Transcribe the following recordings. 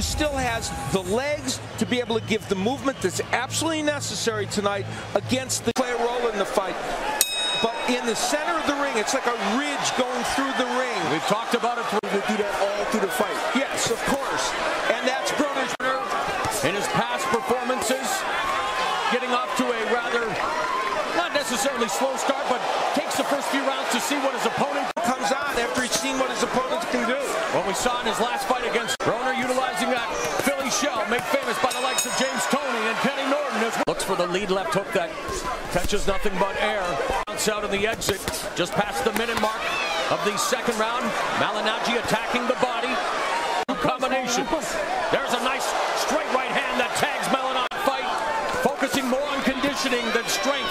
who still has the legs to be able to give the movement that's absolutely necessary tonight against the play a role in the fight. But in the center of the ring, it's like a ridge going through the ring. We've talked about it. To do that all through the fight. Yes, of course. And that's Broner's in his past performances, getting off to a rather not necessarily slow start, but takes the first few rounds to see what his opponent comes on after he's seen what his opponent can do. What we saw in his last For the lead left hook that touches nothing but air. Bounce out in the exit just past the minute mark of the second round. Malignaggi attacking the body. Combination. There's a nice straight right hand that tags Malignaggi fight. Focusing more on conditioning than strength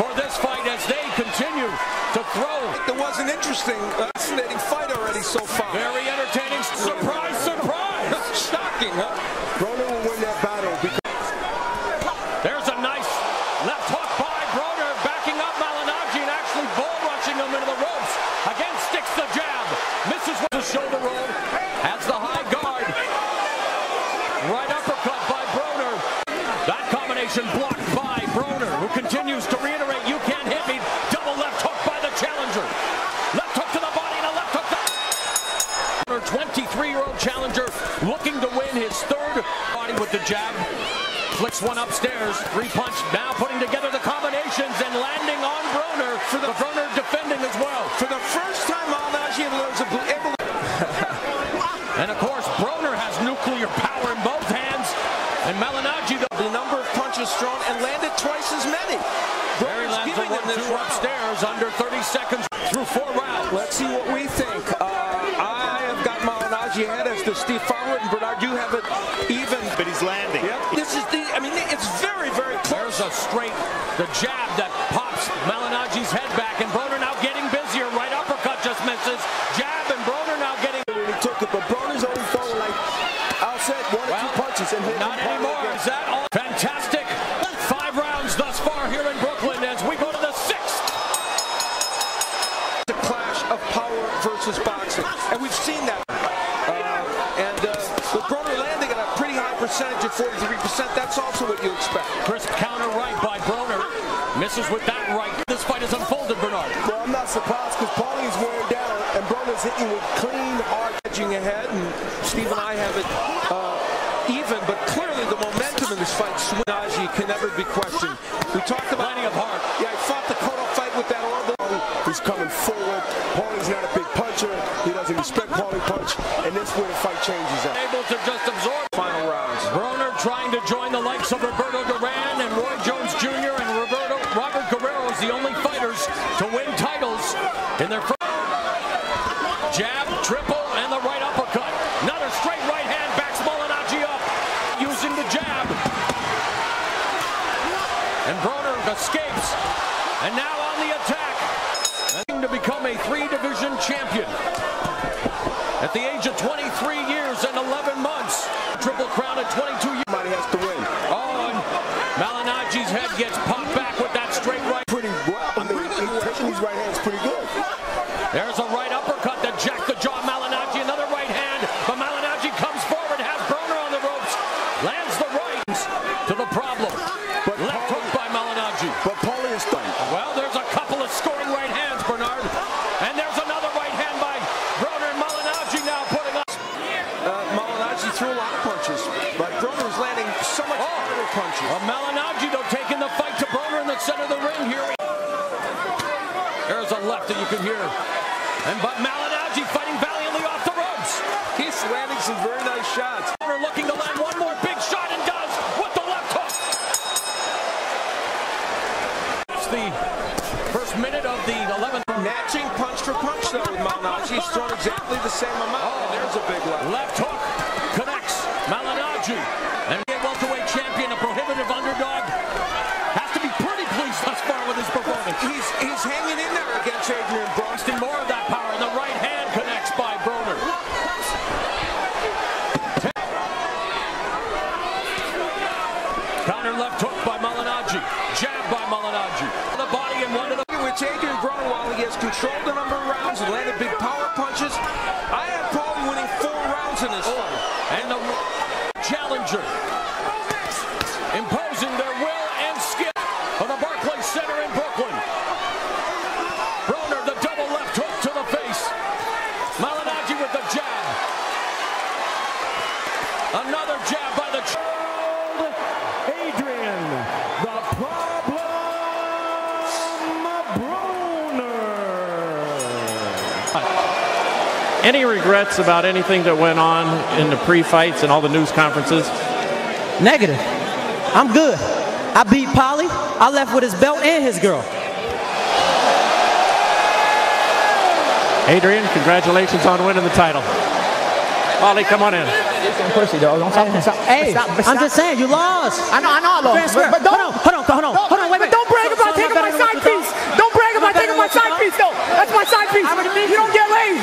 for this fight as they continue to throw. It was an interesting, uh, fascinating fight already so far. Very entertaining. Surprise, surprise. Shocking, huh? Broner will win that battle because There's a nice left hook by Broner, backing up Malignaggi and actually bull rushing him into the ropes. Again sticks the jab. Misses with the shoulder roll. Has the high guard. Right uppercut by Broner. That combination blocked by Broner, who continues to reiterate, you can't hit me. Double left hook by the challenger. Left hook to the body and a left hook to... 23-year-old challenger looking to win his third body with the jab. Flicks one upstairs, three punch, now putting together the combinations and landing on Broner. For the Broner defending as well. For the first time, Malignaggi was able to... And of course, Broner has nuclear power in both hands. And Malignaggi, the the number of punches thrown and landed twice as many. Barry Broner's lands a giving him this one-two round. upstairs under 30 seconds through four rounds. Let's see what we think. Uh, I have got Malignaggi ahead as the Steve Farhood and Bernard. You have it even. But he's landing. The jab that pops Malignaggi's head back, and Broner now getting busier. Right uppercut just misses. Jab, and Broner now getting. he took it, but Broner's only throwing like outside one or two punches and hit Not anymore. Is that all? Fantastic. Five rounds thus far here in Brooklyn as we go to the sixth. The clash of power versus boxing, and we've seen that. Uh, and uh, with Broner landing at a pretty high percentage of 43%, that's also what you expect. Crisp counter right by Broner. Misses with that right. This fight has unfolded, Bernard. Well, I'm not surprised because Paulie's wearing down and Broner's hitting with clean, hard. Edging ahead, and Steve and I have it uh, even, but clearly the momentum in this fight, Swinaji can never be questioned. We talked about Plenty of heart. Yeah, he fought the Cotto fight with that orbital. He's coming forward. Paulie's not a big puncher. He doesn't respect Paulie punch, and this where the fight changes at. Able to just absorb. Final rounds. Broner trying to join the likes of Roberto Duran and Roy Jones Jr. and Roberto Robert Guerrero as the only fighters to win titles in their first. Jab, triple, and the right uppercut. Another straight right hand backs Malignaggi up using the jab. And Broner escapes. And now on the attack. To become a three-division champion. At the age of 23 years and 11 months. Triple crown at 22 years. Somebody has to win. Oh, and Malignaggi's head gets pumped back with that straight right. Pretty well. I mean, he- taking these right hands pretty good. There's a right uppercut that jacked the jaw of Malignaggi. Another right hand, but Malignaggi comes forward, has Broner on the ropes, lands the right to the problem. But Left hook Paulie, by Malignaggi. but Paulie is done. Well, there's a couple of scoring right hands, Bernard. And there's another right hand by Broner and Malignaggi now putting up. Uh, Malignaggi threw a lot of punches, but Broner was landing so much harder punches. Well, Malignaggi, though, taking the fight to Broner in the center of the ring here. There's a left that you can hear. And but Malignaggi fighting valiantly off the ropes. He's landing some very nice shots. Broner looking to land one more big shot and does with the left hook. It's the first minute of the 11th. Matching punch for punch, though, with Malignaggi. He's thrown exactly the same amount. Oh. And there's a big left. Left hook connects Malignaggi. Undertaker and while He has controlled the number of rounds and landed big power punches. I have a winning four rounds in this one. And the challenger imposing their will and skill on the Barclays Center in Brooklyn. Broner, the double left hook to the face. Malignaggi with the jab. Another jab. Any regrets about anything that went on in the pre-fights and all the news conferences? Negative. I'm good. I beat Paulie. I left with his belt and his girl. Adrien, congratulations on winning the title. Paulie, come on in. Pussy, though. Don't stop. Stop. Hey, stop, I'm just saying, you lost. I know, I know, I lost. Fair square. But, but don't, hold on, hold on, hold on, hold on. Wait, but wait. don't brag about So- so taking I'm my better than side what you piece. thought? Don't brag about better taking than my what you side thought? piece, though. That's my side piece. You don't get laid.